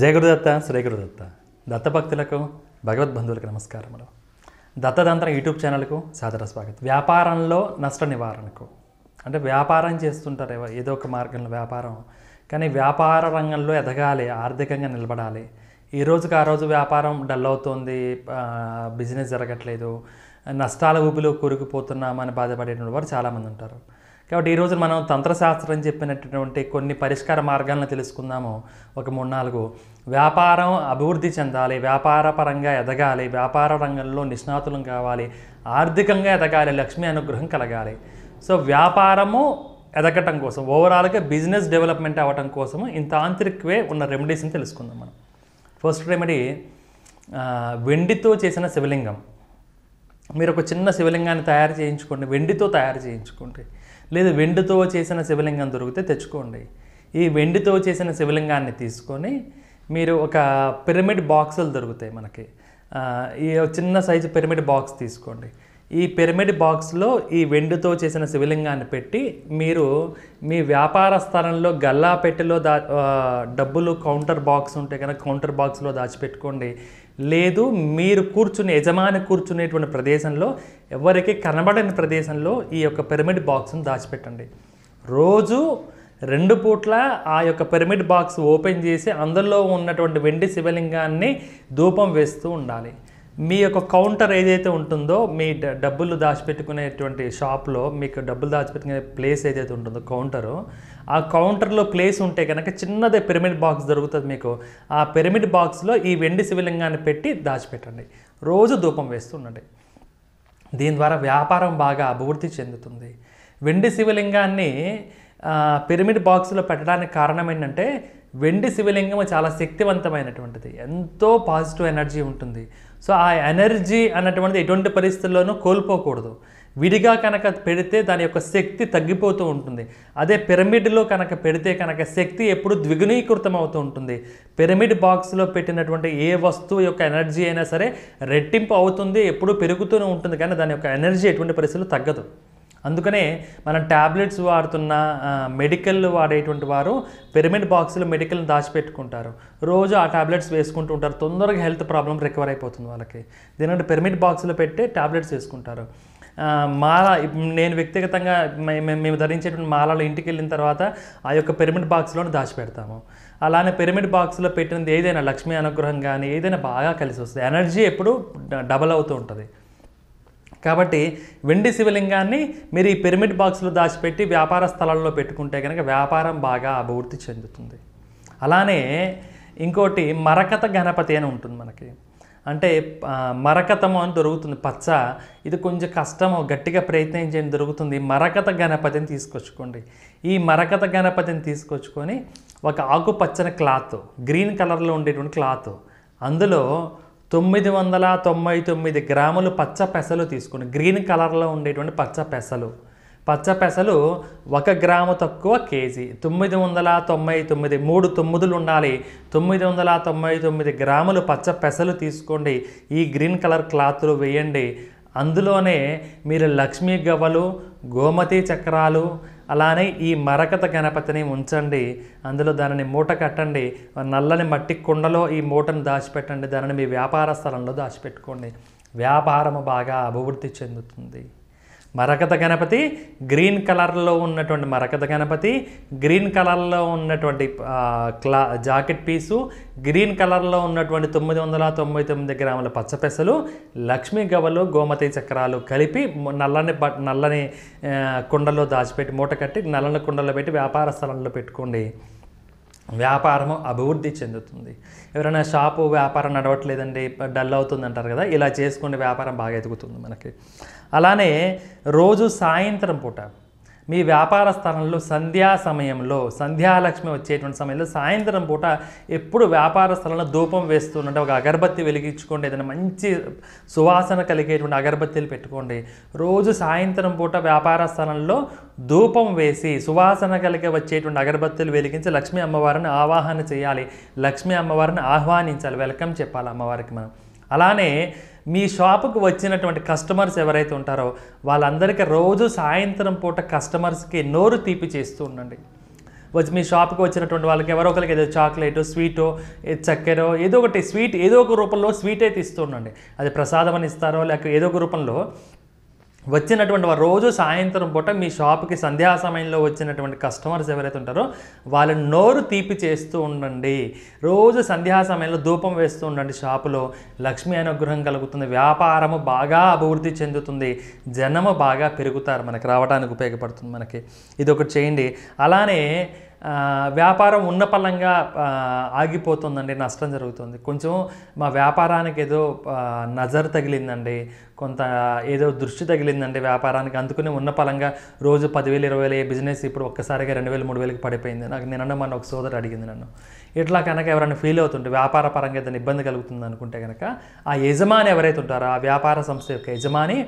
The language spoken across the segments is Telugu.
జయ గురుదత్త శ్రీ గురుదత్త దత్తభక్తులకు భగవద్బంధువులకు నమస్కారములు. దత్తదంత్రం యూట్యూబ్ ఛానల్కు సాదర స్వాగతం. వ్యాపారంలో నష్ట నివారణకు. అంటే వ్యాపారం చేస్తుంటారు ఏదో ఒక మార్గంలో వ్యాపారం. కానీ వ్యాపార రంగంలో ఎదగాలి ఆర్థికంగా నిలబడాలి. ఈ రోజుకి ఆ రోజు వ్యాపారం డల్ అవుతుంది బిజినెస్ జరగట్లేదు. నష్టాల ఊపిలో కూరుకుపోతున్నామని బాధపడేటువంటి వారు చాలామంది ఉంటారు. కాబట్టి ఈరోజు మనం తంత్రశాస్త్రం చెప్పినటువంటి కొన్ని పరిష్కార మార్గాలను తెలుసుకుందాము. ఒక మూడు నాలుగు. వ్యాపారం అభివృద్ధి చెందాలి వ్యాపార పరంగా ఎదగాలి వ్యాపార రంగంలో నిష్ణాతులం కావాలి ఆర్థికంగా ఎదగాలి లక్ష్మీ అనుగ్రహం కలగాలి. సో వ్యాపారము ఎదగటం కోసం ఓవరాల్గా బిజినెస్ డెవలప్మెంట్ అవ్వటం కోసము ఇంత ఆంతరిక్ వే ఉన్న రెమెడీస్ని తెలుసుకుందాం మనం. ఫస్ట్ రెమెడీ వెండితో చేసిన శివలింగం. మీరు ఒక చిన్న శివలింగాన్ని తయారు చేయించుకోండి వెండితో తయారు చేయించుకోండి. లేదు వెండితో చేసిన శివలింగం దొరికితే తెచ్చుకోండి. ఈ వెండితో చేసిన శివలింగాన్ని తీసుకొని మీరు ఒక పిరమిడ్ బాక్సులు దొరుకుతాయి మనకి. ఈ చిన్న సైజు పిరమిడ్ బాక్స్ తీసుకోండి. ఈ పిరమిడ్ బాక్స్లో ఈ వెండితో చేసిన శివలింగాన్ని పెట్టి మీరు మీ వ్యాపార స్థలంలో గల్లా పెట్టెలో దా డబ్బులు కౌంటర్ బాక్స్ ఉంటే కనుక కౌంటర్ బాక్స్లో దాచిపెట్టుకోండి. లేదు మీరు కూర్చునే యజమాని కూర్చునేటువంటి ప్రదేశంలో ఎవరికి కనబడని ప్రదేశంలో ఈ యొక్క పిరమిడ్ బాక్స్ను దాచిపెట్టండి. రోజు రెండు పూట్ల ఆ యొక్క పిరమిడ్ బాక్స్ ఓపెన్ చేసి అందులో ఉన్నటువంటి వెండి శివలింగాన్ని ధూపం వేస్తూ ఉండాలి. మీ యొక్క కౌంటర్ ఏదైతే ఉంటుందో మీ డ- డబ్బులు దాచిపెట్టుకునేటువంటి షాప్లో మీకు డబ్బులు దాచిపెట్టుకునే ప్లేస్ ఏదైతే ఉంటుందో కౌంటరు ఆ కౌంటర్లో ప్లేస్ ఉంటే కనుక చిన్నదే పిరమిడ్ బాక్స్ దొరుకుతుంది మీకు. ఆ పిరమిడ్ బాక్స్లో ఈ వెండి శివలింగాన్ని పెట్టి దాచిపెట్టండి. రోజు ధూపం వేస్తూ ఉండండి. దీని ద్వారా వ్యాపారం బాగా అభివృద్ధి చెందుతుంది. వెండి శివలింగాన్ని పిరమిడ్ బాక్స్లో పెట్టడానికి కారణం ఏంటంటే వెండి శివలింగం చాలా శక్తివంతమైనటువంటిది. ఎంతో పాజిటివ్ ఎనర్జీ ఉంటుంది. సో ఆ ఎనర్జీ అన్నటువంటిది ఎటువంటి పరిస్థితుల్లోనూ కోల్పోకూడదు. విడిగా కనుక పెడితే దాని యొక్క శక్తి తగ్గిపోతూ ఉంటుంది. అదే పిరమిడ్లో కనుక పెడితే కనుక శక్తి ఎప్పుడు ద్విగుణీకృతం అవుతూ ఉంటుంది. పిరమిడ్ బాక్స్లో పెట్టినటువంటి ఏ వస్తువు యొక్క ఎనర్జీ అయినా సరే రెట్టింపు అవుతుంది ఎప్పుడు పెరుగుతూనే ఉంటుంది. కానీ దాని యొక్క ఎనర్జీ ఎటువంటి పరిస్థితులు తగ్గదు. అందుకనే మనం ట్యాబ్లెట్స్ వాడుతున్న మెడికల్ వాడేటువంటి వారు పిరమిడ్ బాక్స్లో మెడికల్ని దాచిపెట్టుకుంటారు. రోజు ఆ ట్యాబ్లెట్స్ వేసుకుంటూ ఉంటారు. తొందరగా హెల్త్ ప్రాబ్లం రికవర్ అయిపోతుంది వాళ్ళకి. దీనికంటే పిరమిడ్ బాక్స్లో పెట్టి ట్యాబ్లెట్స్ వేసుకుంటారు. మాల నేను వ్యక్తిగతంగా మేము ధరించేటువంటి మాలలు ఇంటికి వెళ్ళిన తర్వాత ఆ యొక్క పిరమిడ్ బాక్స్లోనే దాచిపెడతాము. అలానే పిరమిడ్ బాక్స్లో పెట్టినది ఏదైనా లక్ష్మీ అనుగ్రహం కానీ ఏదైనా బాగా కలిసి వస్తుంది. ఎనర్జీ ఎప్పుడు డబల్ అవుతూ ఉంటుంది. కాబట్టి వెండి శివలింగాన్ని మీరు ఈ పిరమిడ్ బాక్స్లో దాచిపెట్టి వ్యాపార స్థలాల్లో పెట్టుకుంటే కనుక వ్యాపారం బాగా అభివృద్ధి చెందుతుంది. అలానే ఇంకోటి మరకత గణపతి అని ఉంటుంది మనకి. అంటే మరకతము అని దొరుకుతుంది. పచ్చ ఇది కొంచెం కష్టము గట్టిగా ప్రయత్నించండి దొరుకుతుంది. మరకత గణపతిని తీసుకొచ్చుకోండి. ఈ మరకత గణపతిని తీసుకొచ్చుకొని ఒక ఆకుపచ్చని క్లాత్ గ్రీన్ కలర్లో ఉండేటువంటి క్లాత్ అందులో తొమ్మిది వందల తొంభై తొమ్మిది గ్రాములు పచ్చ పెసలు తీసుకోండి గ్రీన్ కలర్లో ఉండేటువంటి పచ్చ పెసలు. పచ్చ పెసలు ఒక గ్రాము తక్కువ కేజీ. తొమ్మిది వందల తొంభై తొమ్మిది మూడు తొమ్మిదిలు ఉండాలి. తొమ్మిది వందల తొంభై తొమ్మిది గ్రాములు పచ్చ పెసలు తీసుకోండి. ఈ గ్రీన్ కలర్ క్లాత్లు వేయండి. అందులోనే మీరు లక్ష్మీ గవ్వలు గోమతి చక్రాలు అలానే ఈ మరకత గణపతిని ఉంచండి. అందులో దానిని మూట కట్టండి. నల్లని మట్టి కుండలో ఈ మూటను దాచిపెట్టండి. దానిని మీ వ్యాపార స్థలంలో దాచిపెట్టుకోండి. వ్యాపారము బాగా అభివృద్ధి చెందుతుంది. మరకత గణపతి గ్రీన్ కలర్లో ఉన్నటువంటి మరకత గణపతి గ్రీన్ కలర్లో ఉన్నటువంటి క్లా జాకెట్ పీసు గ్రీన్ కలర్లో ఉన్నటువంటి తొమ్మిది వందల తొంభై తొమ్మిది గ్రాముల పచ్చపెసలు లక్ష్మీ గవ్వలు గోమతి చక్రాలు కలిపి నల్లని బ నల్లని కుండలో దాచిపెట్టి మూట కట్టి నల్లని కుండలో పెట్టి వ్యాపార స్థలంలో పెట్టుకోండి. వ్యాపారము అభివృద్ధి చెందుతుంది. ఎవరైనా షాపు వ్యాపారం నడవట్లేదండి డల్ అవుతుంది అంటారు కదా ఇలా చేసుకుంటే వ్యాపారం బాగా ఎదుగుతుంది మనకి. అలానే రోజు సాయంత్రం పూట మీ వ్యాపార స్థలంలో సంధ్యా సమయంలో సంధ్యాలక్ష్మి వచ్చేటువంటి సమయంలో సాయంత్రం పూట ఎప్పుడు వ్యాపార స్థలంలో ధూపం వేస్తుండే ఒక అగరబత్తి వెలిగించుకోండి ఏదైనా మంచి సువాసన కలిగేటువంటి అగరబత్తీలు పెట్టుకోండి. రోజు సాయంత్రం పూట వ్యాపార స్థలంలో ధూపం వేసి సువాసన కలిగి వచ్చేటువంటి అగరబత్తులు వెలిగించి లక్ష్మీ అమ్మవారిని ఆవాహన చేయాలి. లక్ష్మీ అమ్మవారిని ఆహ్వానించాలి. వెల్కమ్ చెప్పాలి అమ్మవారికి మనం. అలానే మీ షాపుకు వచ్చినటువంటి కస్టమర్స్ ఎవరైతే ఉంటారో వాళ్ళందరికీ రోజు సాయంత్రం పూట కస్టమర్స్కి నోరు తీపి చేస్తూ ఉండండి. వచ్చి మీ షాప్కి వచ్చినటువంటి వాళ్ళకి ఎవరో ఒకరికి ఏదో చాక్లెట్ స్వీటో చక్కెర ఏదో ఒకటి స్వీట్ ఏదో ఒక రూపంలో స్వీట్ అయితే ఇస్తూ ఉండండి. అది ప్రసాదం అని ఇస్తారో లేక ఏదో ఒక రూపంలో వచ్చినటువంటి వారు రోజు సాయంత్రం పూట మీ షాప్కి సంధ్యా సమయంలో వచ్చినటువంటి కస్టమర్స్ ఎవరైతే ఉంటారో వాళ్ళ నోరు తీపి చేస్తూ ఉండండి. రోజు సంధ్యా సమయంలో ధూపం వేస్తూ ఉండండి షాపులో. లక్ష్మీ అనుగ్రహం కలుగుతుంది. వ్యాపారము బాగా అభివృద్ధి చెందుతుంది. జనము బాగా పెరుగుతారు. మనకి రావడానికి ఉపయోగపడుతుంది మనకి. ఇది ఒకటి చేయండి. అలానే వ్యాపారం ఉన్న పలంగా ఆగిపోతుందండి నష్టం జరుగుతుంది. కొంచెం మా వ్యాపారానికి ఏదో నజర్ తగిలిందండి. కొంత ఏదో దృష్టి తగిలిందండి వ్యాపారానికి. అందుకని ఉన్న పలంగా రోజు పదివేలు ఇరవై వేలు ఏ బిజినెస్ ఇప్పుడు ఒక్కసారిగా రెండు వేలు మూడు వేలకి పడిపోయింది. నాకు నిన్న మన ఒక సోదరు అడిగింది నన్ను. ఇట్లా కనుక ఎవరైనా ఫీల్ అవుతుంటే వ్యాపార పరంగా ఏదైనా ఇబ్బంది కలుగుతుంది అనుకుంటే కనుక ఆ యజమాని ఎవరైతే ఉంటారో ఆ వ్యాపార సంస్థ యొక్క యజమాని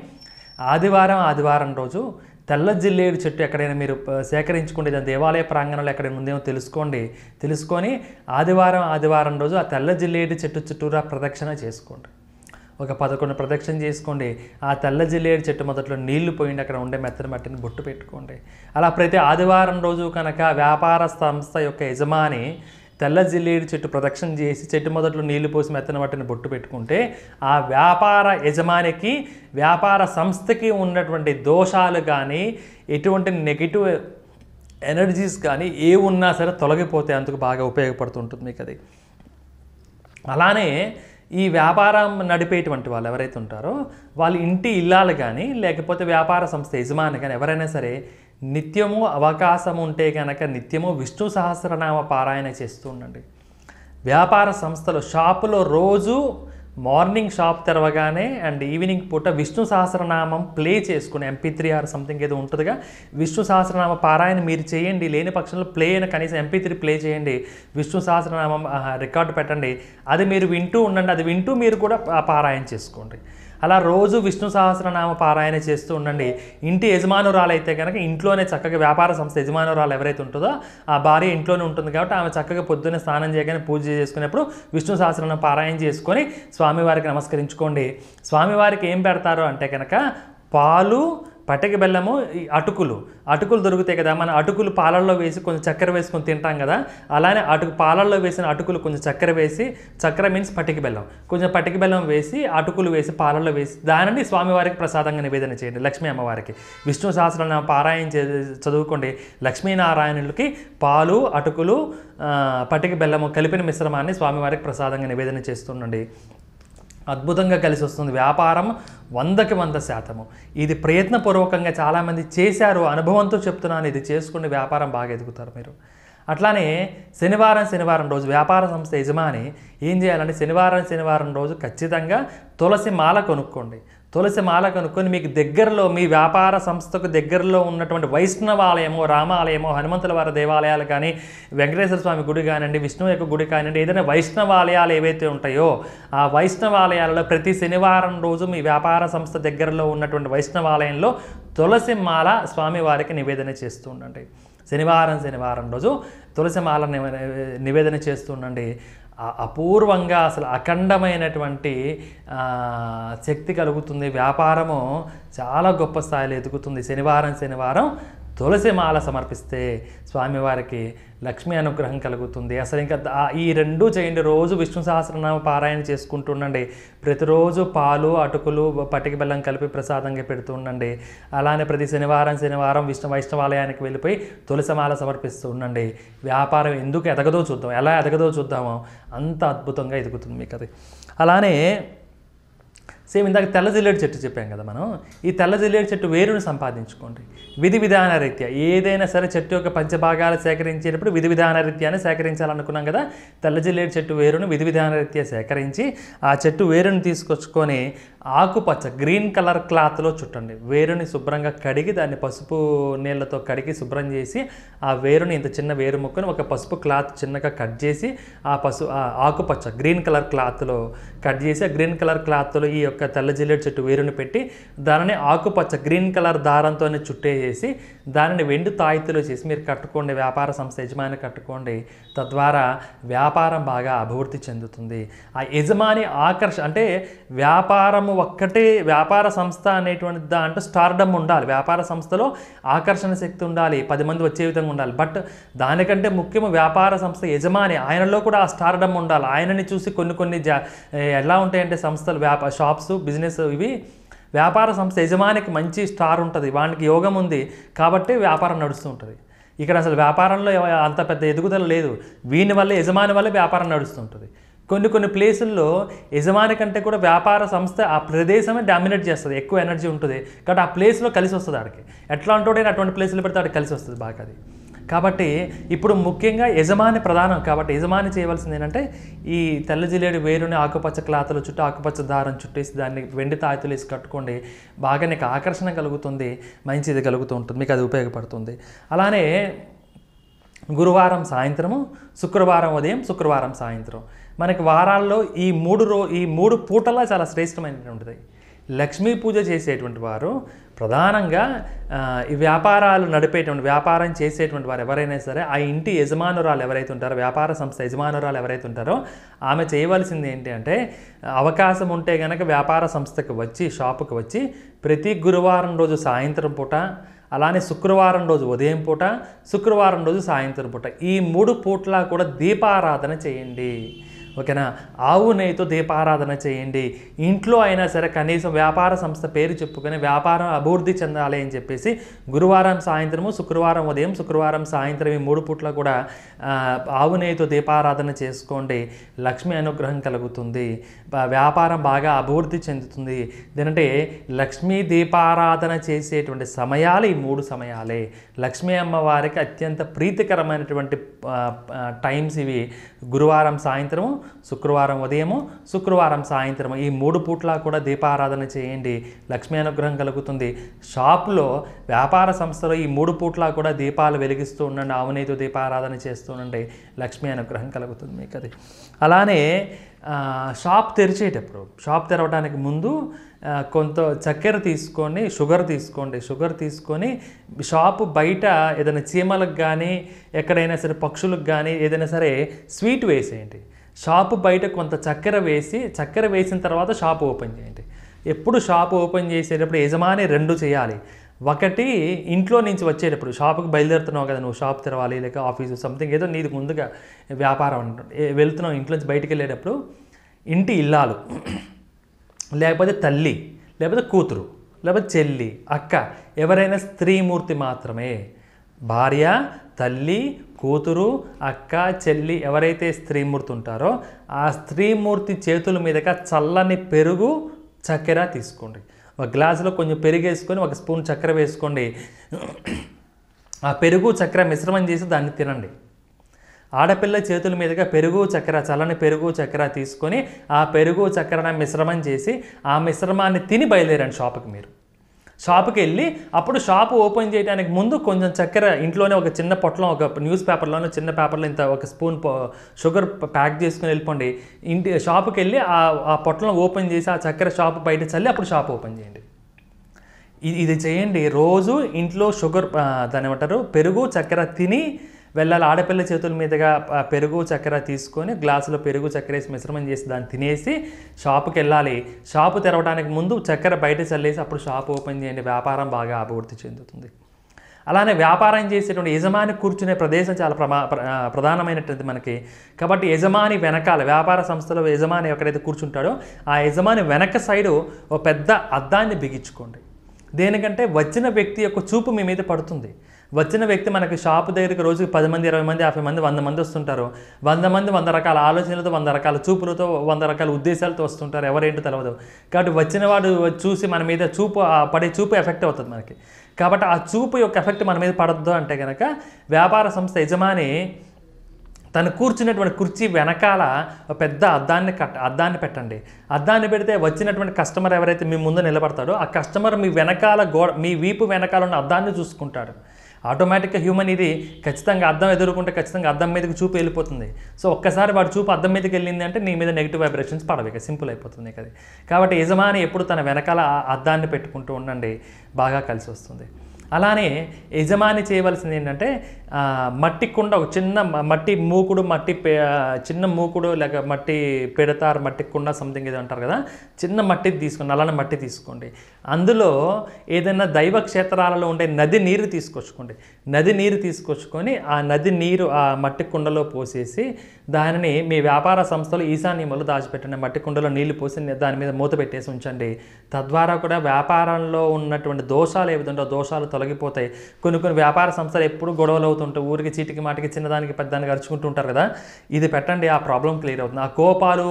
ఆదివారం ఆదివారం రోజు తెల్ల జిల్లేడు చెట్టు ఎక్కడైనా మీరు సేకరించుకుంటే సేకరించుకోండి. దాని దేవాలయ ప్రాంగణంలో ఎక్కడైనా ఉందేమో తెలుసుకోండి. తెలుసుకొని ఆదివారం ఆదివారం రోజు ఆ తెల్ల జిల్లేడు చెట్టు చుట్టూరా ప్రదక్షిణ చేసుకోండి. ఒక పదకొండు ప్రదక్షిణ చేసుకోండి. ఆ తెల్ల జిల్లేడు చెట్టు మొదట్లో నీళ్ళు పోయిండి. అక్కడ ఉండే మెత్తని మట్టిని బొట్టు పెట్టుకోండి. అలా ప్రతి ఆదివారం రోజు కనుక వ్యాపార సంస్థ యొక్క యజమాని తెల్ల జిల్లేడు చెట్టు ప్రదక్షిణ చేసి చెట్టు మొదట్లో నీళ్ళు పోసి మెత్తన వాటిని బొట్టు పెట్టుకుంటే ఆ వ్యాపార యజమానికి వ్యాపార సంస్థకి ఉన్నటువంటి దోషాలు కానీ ఎటువంటి నెగిటివ్ ఎనర్జీస్ కానీ ఏ ఉన్నా సరే తొలగిపోతే అందుకు బాగా ఉపయోగపడుతుంటుంది మీకు అది అలానే ఈ వ్యాపారం నడిపేటువంటి వాళ్ళు ఎవరైతే ఉంటారో వాళ్ళ ఇంటి ఇల్లాలు కానీ లేకపోతే వ్యాపార సంస్థ యజమాని కానీ ఎవరైనా సరే నిత్యము అవకాశం ఉంటే కనుక నిత్యము విష్ణు సహస్రనామ పారాయణ చేస్తూ ఉండండి. వ్యాపార సంస్థలు షాపులో రోజు మార్నింగ్ షాప్ తెరవగానే అండ్ ఈవినింగ్ పూట విష్ణు సహస్రనామం ప్లే చేసుకుని ఎంపీ త్రీ ఆర్ సంథింగ్ ఏదో ఉంటుందిగా. విష్ణు సహస్రనామ పారాయణ మీరు చేయండి లేని పక్షంలో ప్లే అయిన కనీసం ఎంపీ త్రీ ప్లే చేయండి విష్ణు సహస్రనామం రికార్డు పెట్టండి. అది మీరు వింటూ ఉండండి అది వింటూ మీరు కూడా పారాయణ చేసుకోండి. అలా రోజు విష్ణు సహస్రనామ పారాయణ చేస్తూ ఉండండి. ఇంటి యజమానురాలు అయితే కనుక ఇంట్లోనే చక్కగా వ్యాపార సంస్థ యజమానురాలు ఎవరైతే ఉంటుందో ఆ భార్య ఇంట్లోనే ఉంటుంది కాబట్టి ఆమె చక్కగా పొద్దున్నే స్నానం చేయగానే పూజ చేసుకునేప్పుడు విష్ణు సహస్రనామ పారాయణ చేసుకొని స్వామివారికి నమస్కరించుకోండి. స్వామివారికి ఏం పెడతారు అంటే కనుక పాలు పట్టకి బెల్లము ఈ అటుకులు. అటుకులు దొరుకుతాయి కదా మన అటుకులు పాలల్లో వేసి కొంచెం చక్కెర వేసుకొని తింటాం కదా అలానే అటుకు పాలల్లో వేసిన అటుకులు కొంచెం చక్కెర వేసి చక్కెర మీన్స్ పట్టికి బెల్లం. కొంచెం పట్టికి బెల్లం వేసి అటుకులు వేసి పాలల్లో వేసి దానిని స్వామివారికి ప్రసాదంగా నివేదన చేయండి లక్ష్మీ అమ్మవారికి. విష్ణు సహస్రనామ పారాయణ చే చదువుకోండి. లక్ష్మీనారాయణులకి పాలు అటుకులు పట్టిక పట్టికి బెల్లము కలిపిన మిశ్రమాన్ని స్వామివారికి ప్రసాదంగా నివేదన చేస్తుండండి. అద్భుతంగా కలిసి వస్తుంది. వ్యాపారం వందకి వంద శాతము. ఇది ప్రయత్నపూర్వకంగా చాలామంది చేశారు. అనుభవంతో చెప్తున్నాను. ఇది చేసుకుని వ్యాపారం బాగా ఎదుగుతారు మీరు. అట్లానే శనివారం శనివారం రోజు వ్యాపార సంస్థ యజమాని ఏం చేయాలంటే శనివారం శనివారం రోజు ఖచ్చితంగా తులసి మాల కొనుక్కోండి. తులసి మాల కనుక్కొని మీకు దగ్గరలో మీ వ్యాపార సంస్థకు దగ్గరలో ఉన్నటువంటి వైష్ణవాలయమో రామాలయమో హనుమంతుల వారి దేవాలయాలు కానీ వెంకటేశ్వర స్వామి గుడి కానివ్వండి విష్ణువు యొక్క గుడి కానివ్వండి ఏదైనా వైష్ణవాలయాలు ఏవైతే ఉంటాయో ఆ వైష్ణవాలయాలలో ప్రతి శనివారం రోజు మీ వ్యాపార సంస్థ దగ్గరలో ఉన్నటువంటి వైష్ణవాలయంలో తులసి మాల స్వామివారికి నివేదన చేస్తూ ఉండండి. శనివారం శనివారం రోజు తులసి మాల నివేదన చేస్తూ ఉండండి. అపూర్వంగా అసలు అఖండమైనటువంటి శక్తి కలుగుతుంది. వ్యాపారము చాలా గొప్ప స్థాయిలో ఎదుగుతుంది. శనివారం శనివారం తులసి మాల సమర్పిస్తే స్వామివారికి లక్ష్మీ అనుగ్రహం కలుగుతుంది. అసలు ఇంకా ఈ రెండు చేయండి. రోజు విష్ణు సహస్రనామ పారాయణ చేసుకుంటుండండి ప్రతిరోజు పాలు అటుకులు పటిక బెల్లం కలిపి ప్రసాదంగా పెడుతూ ఉండండి. అలానే ప్రతి శనివారం శనివారం విష్ణు వైష్ణవాలయానికి వెళ్ళిపోయి తులసిమాల సమర్పిస్తూ ఉండండి. వ్యాపారం ఎందుకు ఎదగదో చూద్దాం. ఎలా ఎదగదో చూద్దామో. అంత అద్భుతంగా ఎదుగుతుంది మీకు అది అలానే సేమ్ ఇందాక తెల్ల జిల్లేడు చెట్టు చెప్పాం కదా మనం. ఈ తెల్ల జిల్లేడు చెట్టు వేరుని సంపాదించుకోండి. విధి విధాన రీత్యా ఏదైనా సరే చెట్టు యొక్క పంచభాగాలు సేకరించేటప్పుడు విధి విధాన రీత్యానే సేకరించాలనుకున్నాం కదా. తెల్ల జిల్లేడు చెట్టు వేరును విధి విధాన రీత్యా సేకరించి ఆ చెట్టు వేరుని తీసుకొచ్చుకొని ఆకుపచ్చ గ్రీన్ కలర్ క్లాత్లో చుట్టండి. వేరుని శుభ్రంగా కడిగి దాన్ని పసుపు నీళ్ళతో కడిగి శుభ్రం చేసి ఆ వేరుని ఇంత చిన్న వేరు ముక్కని ఒక పసుపు క్లాత్ చిన్నగా కట్ చేసి ఆ పసు ఆ ఆకుపచ్చ గ్రీన్ కలర్ క్లాత్లో కట్ చేసి ఆ గ్రీన్ కలర్ క్లాత్లో ఈ యొక్క యొక్క తెల్ల జిల్లేడు చెట్టు వేరుని పెట్టి దానిని ఆకుపచ్చ గ్రీన్ కలర్ దారంతో చుట్టేసి దానిని వెండి తాయితీలో చేసి మీరు కట్టుకోండి వ్యాపార సంస్థ యజమాని కట్టుకోండి. తద్వారా వ్యాపారం బాగా అభివృద్ధి చెందుతుంది. ఆ యజమాని ఆకర్ష అంటే వ్యాపారము ఒక్కటే వ్యాపార సంస్థ అనేటువంటి దాంట్లో స్టార్డమ్ ఉండాలి. వ్యాపార సంస్థలో ఆకర్షణ శక్తి ఉండాలి పది మంది వచ్చే విధంగా ఉండాలి. బట్ దానికంటే ముఖ్యము వ్యాపార సంస్థ యజమాని. ఆయనలో కూడా ఆ స్టార్డమ్ ఉండాలి. ఆయనని చూసి కొన్ని కొన్ని జా ఎలా ఉంటాయంటే సంస్థలు వ్యాప షాప్స్ బిజినెస్ ఇవి వ్యాపార సంస్థ యజమానికి మంచి స్టార్ ఉంటుంది వానికి యోగం ఉంది కాబట్టి వ్యాపారం నడుస్తూ ఉంటుంది. ఇక్కడ అసలు వ్యాపారంలో అంత పెద్ద ఎదుగుదల లేదు. వీని వల్ల యజమాని వల్ల వ్యాపారం నడుస్తుంటుంది కొన్ని కొన్ని ప్లేసుల్లో యజమాని కంటే కూడా వ్యాపార సంస్థ ఆ ప్రదేశమే డామినేట్ చేస్తుంది ఎక్కువ ఎనర్జీ ఉంటుంది. కాబట్టి ఆ ప్లేస్లో కలిసి వస్తుంది ఆడికి. ఎట్లా అంటుంటే అటువంటి ప్లేస్లో పెడితే ఆడికి కలిసి వస్తుంది బాగా అది. కాబట్టి ఇప్పుడు ముఖ్యంగా యజమాని ప్రధానం కాబట్టి యజమాని చేయవలసింది ఏంటంటే ఈ తెల్ల జిలేడు వేరుని ఆకుపచ్చ క్లాతుల చుట్టూ ఆకుపచ్చ దారం చుట్టేసి దాన్ని వెండి తాయితులు వేసి కట్టుకోండి. బాగా నీకు ఆకర్షణ కలుగుతుంది మంచిది కలుగుతూ ఉంటుంది మీకు అది ఉపయోగపడుతుంది. అలానే గురువారం సాయంత్రము శుక్రవారం ఉదయం శుక్రవారం సాయంత్రం. మనకి వారాల్లో ఈ మూడు రో ఈ మూడు పూటలా చాలా శ్రేష్టమైనటువంటిది. లక్ష్మీ పూజ చేసేటువంటి వారు ప్రధానంగా ఈ వ్యాపారాలు నడిపేటువంటి వ్యాపారం చేసేటువంటి వారు ఎవరైనా సరే ఆ ఇంటి యజమానురాలు ఎవరైతే ఉంటారో వ్యాపార సంస్థ యజమానురాలు ఎవరైతే ఉంటారో ఆమె చేయవలసింది ఏంటి అంటే అవకాశం ఉంటే కనుక వ్యాపార సంస్థకు వచ్చి షాపుకి వచ్చి ప్రతి గురువారం రోజు సాయంత్రం పూట అలానే శుక్రవారం రోజు ఉదయం పూట శుక్రవారం రోజు సాయంత్రం పూట ఈ మూడు పూట్ల కూడా దీపారాధన చేయండి. ఓకేనా? ఆవు నెయ్యితో దీపారాధన చేయండి. ఇంట్లో అయినా సరే కనీసం వ్యాపార సంస్థ పేరు చెప్పుకొని వ్యాపారం అభివృద్ధి చెందాలి అని చెప్పేసి గురువారం సాయంత్రము శుక్రవారం ఉదయం శుక్రవారం సాయంత్రం ఈ మూడు పూట్ల కూడా ఆవు నెయ్యితో దీపారాధన చేసుకోండి. లక్ష్మి అనుగ్రహం కలుగుతుంది. వ్యాపారం బాగా అభివృద్ధి చెందుతుంది. ఏంటంటే లక్ష్మీ దీపారాధన చేసేటువంటి సమయాలు ఈ మూడు సమయాలే. లక్ష్మీ అమ్మవారికి అత్యంత ప్రీతికరమైనటువంటి టైమ్స్ ఇవి. గురువారం సాయంత్రము శుక్రవారం ఉదయము శుక్రవారం సాయంత్రము. ఈ మూడు పూట్ల కూడా దీపారాధన చేయండి. లక్ష్మీ అనుగ్రహం కలుగుతుంది. షాప్లో వ్యాపార సంస్థలో ఈ మూడు పూట్ల కూడా దీపాలు వెలిగిస్తూ ఉండండి. అవినీతి దీపారాధన చేస్తూ ఉండండి. లక్ష్మీ అనుగ్రహం కలుగుతుంది మీకు అది అలానే షాప్ తెరిచేటప్పుడు షాప్ తెరవడానికి ముందు కొంత చక్కెర తీసుకొని షుగర్ తీసుకోండి షుగర్ తీసుకొని షాపు బయట ఏదైనా చీమలకు కానీ ఎక్కడైనా సరే పక్షులకు కానీ ఏదైనా సరే స్వీట్ వేసేయండి. షాపు బయట కొంత చక్కెర వేసి చక్కెర వేసిన తర్వాత షాప్ ఓపెన్ చేయండి. ఎప్పుడు షాప్ ఓపెన్ చేసేటప్పుడు యజమాని రెండు చేయాలి. ఒకటి ఇంట్లో నుంచి వచ్చేటప్పుడు షాపుకి బయలుదేరుతున్నావు కదా నువ్వు షాప్ తెరవాలి లేక ఆఫీసు సంథింగ్ ఏదో నీది ముందుగా వ్యాపారం ఉంటుంది వెళ్తున్నావు ఇంట్లో నుంచి బయటికి వెళ్ళేటప్పుడు ఇంటి ఇల్లాలు లేకపోతే తల్లి లేకపోతే కూతురు లేకపోతే చెల్లి అక్క ఎవరైనా స్త్రీమూర్తి మాత్రమే. భార్య తల్లి కూతురు అక్క చెల్లి ఎవరైతే స్త్రీమూర్తి ఉంటారో ఆ స్త్రీమూర్తి చేతుల మీదగా చల్లని పెరుగు చక్కెర తీసుకోండి. ఒక గ్లాసులో కొంచెం పెరుగు వేసుకొని ఒక స్పూన్ చక్కెర వేసుకోండి. ఆ పెరుగు చక్కెర మిశ్రమం చేసి దాన్ని తినండి. ఆడపిల్ల చేతుల మీదుగా పెరుగు చక్కెర చల్లని పెరుగు చక్కెర తీసుకొని ఆ పెరుగు చక్కెర మిశ్రమం చేసి ఆ మిశ్రమాన్ని తిని బయలుదేరండి షాప్కి మీరు. షాప్కి వెళ్ళి అప్పుడు షాప్ ఓపెన్ చేయడానికి ముందు కొంచెం చక్కెర ఇంట్లోనే ఒక చిన్న పొట్లం ఒక న్యూస్ పేపర్లోనే చిన్న పేపర్లో ఇంత ఒక స్పూన్ షుగర్ ప్యాక్ చేసుకుని వెళ్ళిపోండి. ఇంటి షాప్కి వెళ్ళి ఆ పొట్లం ఓపెన్ చేసి ఆ చక్కెర షాప్ బయట చల్లి అప్పుడు షాప్ ఓపెన్ చేయండి. ఇది ఇది చేయండి. రోజు ఇంట్లో షుగర్ దాని ఏమంటారు పెరుగు చక్కెర తిని వెళ్ళాలి. ఆడపిల్ల చేతుల మీదుగా పెరుగు చక్కెర తీసుకొని గ్లాసులో పెరుగు చక్కెర వేసి మిశ్రమం చేసి దాన్ని తినేసి షాపుకి వెళ్ళాలి. షాపు తెరవడానికి ముందు చక్కెర బయట చల్లేసి అప్పుడు షాప్ ఓపెన్ చేయండి. వ్యాపారం బాగా అభివృద్ధి చెందుతుంది. అలానే వ్యాపారం చేసేటువంటి యజమాని కూర్చునే ప్రదేశం చాలా ప్రమా ప్ర- ప్రధానమైనటువంటి మనకి. కాబట్టి యజమాని వెనకాల వ్యాపార సంస్థలో యజమాని ఎక్కడైతే కూర్చుంటాడో ఆ యజమాని వెనక సైడు ఒక పెద్ద అద్దాన్ని బిగించుకోండి. దేనికంటే వచ్చిన వ్యక్తి యొక్క చూపు మీ మీద పడుతుంది. వచ్చిన వ్యక్తి మనకి షాపు దగ్గరికి రోజుకి పది మంది ఇరవై మంది యాభై మంది వంద మంది వస్తుంటారు. వంద మంది వంద రకాల ఆలోచనలతో వంద రకాల చూపులతో వంద రకాల ఉద్దేశాలతో వస్తుంటారు. ఎవరేంటో తెలియదు కాబట్టి వచ్చిన వాడు చూసి మన మీద చూపు పడే చూపు ఎఫెక్ట్ అవుతుంది మనకి. కాబట్టి ఆ చూపు యొక్క ఎఫెక్ట్ మన మీద పడద్దు అంటే కనుక వ్యాపార సంస్థ యజమాని తను కూర్చున్నటువంటి కుర్చీ వెనకాల ఒక పెద్ద అద్దాన్ని కట్ అద్దాన్ని పెట్టండి. అద్దాన్ని పెడితే వచ్చినటువంటి కస్టమర్ ఎవరైతే మీ ముందు నిలబడతాడో ఆ కస్టమర్ మీ వెనకాల గోడ మీ వీపు వెనకాల ఉన్న అద్దాన్ని చూసుకుంటాడు. ఆటోమేటిక్గా హ్యూమన్ ఇది ఖచ్చితంగా అర్థం ఎదుర్కొంటే ఖచ్చితంగా అర్థం మీదకి చూపు వెళ్ళిపోతుంది. సో ఒక్కసారి వాడు చూపు అర్థం మీదకి వెళ్ళింది అంటే నీ మీద నెగిటివ్ వైబ్రేషన్స్ పడవు ఇక సింపుల్ అయిపోతుంది ఇక అది. కాబట్టి యజమాని ఎప్పుడు తన వెనకాల అర్థాన్ని పెట్టుకుంటూ ఉండండి బాగా కలిసి వస్తుంది. అలానే యజమాని చేయవలసింది ఏంటంటే మట్టి కుండ ఒక చిన్న మట్టి మూకుడు మట్టి చిన్న మూకుడు లేక మట్టి పెడతారు మట్టి కుండ సంథింగ్ ఏదో అంటారు కదా చిన్న మట్టి తీసుకోండి అలానే మట్టి తీసుకోండి. అందులో ఏదైనా దైవ క్షేత్రాలలో ఉండే నది నీరు తీసుకొచ్చుకోండి. నది నీరు తీసుకొచ్చుకొని ఆ నది నీరు ఆ మట్టి కుండలో పోసేసి దానిని మీ వ్యాపార సంస్థలు ఈశాన్యములు దాచిపెట్టిన మట్టి కుండలో నీళ్ళు పోసి దాని మీద మూత పెట్టేసి ఉంచండి. తద్వారా కూడా వ్యాపారంలో ఉన్నటువంటి దోషాలు ఏ విధంగా దోషాలు తొలగిపోతాయి. కొన్ని కొన్ని వ్యాపార సంస్థలు ఎప్పుడు గొడవలు అవుతాయి. అవుతుంటాయి ఊరికి చీటికి మాటికి చిన్నదానికి పెద్దదానికి అరుచుకుంటూ ఉంటారు కదా ఇది పెట్టండి ఆ ప్రాబ్లం క్లియర్ అవుతుంది. ఆ కోపాలు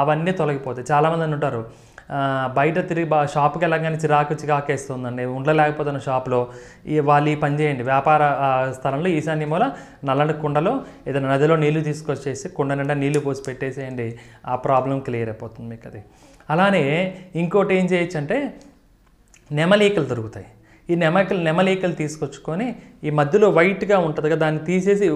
అవన్నీ తొలగిపోతాయి. చాలామంది అని ఉంటారు బయట తిరిగి బా షాప్కి వెళ్ళగానే చిరాకు చికాకేస్తుందండి. ఉండలేకపోతున్న షాప్లో ఈ వాళ్ళు ఈ పని చేయండి. వ్యాపార స్థలంలో ఈశాన్య మూల నల్లని కుండలో ఏదైనా నదిలో నీళ్ళు తీసుకొచ్చేసి కుండ నిండా నీళ్ళు పోసి పెట్టేసేయండి. ఆ ప్రాబ్లం క్లియర్ అయిపోతుంది మీకు అది అలానే ఇంకోటి ఏం చేయొచ్చు అంటే నెమలీకలు దొరుకుతాయి. ఈ నెమకలు నెమలీకలు తీసుకొచ్చుకొని ఈ మధ్యలో వైట్గా ఉంటుంది కదా దాన్ని తీసేసి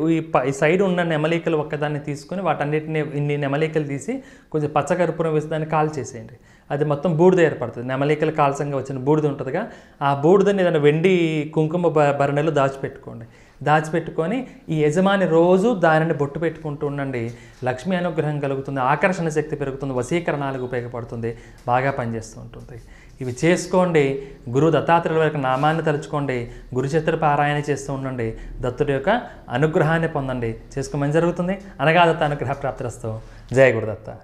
ఈ సైడ్ ఉన్న నెమలీకలు ఒక్కదాన్ని తీసుకొని వాటన్నిటిని ఇన్ని నెమలీకలు తీసి కొంచెం పచ్చకర్పూరం వేసి దాన్ని కాల్ చేసేయండి అది మొత్తం బూడిద ఏర్పడుతుంది. నెమలికల కాల్సంగా వచ్చిన బూడిద ఉంటుందిగా. ఆ బూడిదని ఏదైనా వెండి కుంకుమ బ- దాచిపెట్టుకోండి. దాచిపెట్టుకొని ఈ యజమాని రోజు దానిని బొట్టు పెట్టుకుంటూ ఉండండి. లక్ష్మీ అనుగ్రహం కలుగుతుంది. ఆకర్షణ శక్తి పెరుగుతుంది. వశీకరణాలకు ఉపయోగపడుతుంది. బాగా పనిచేస్తూ ఉంటుంది. ఇవి చేసుకోండి. గురు దత్తాత్రేయుల యొక్క నామాన్ని తలుచుకోండి. గురుచిత్ర పారాయణ చేస్తూ ఉండండి. దత్తుడి యొక్క అనుగ్రహాన్ని పొందండి. చేసుకోమని జరుగుతుంది. అనగా దత్త అనుగ్రహ ప్రాప్తిరస్తూ. జయ గురుదత్త.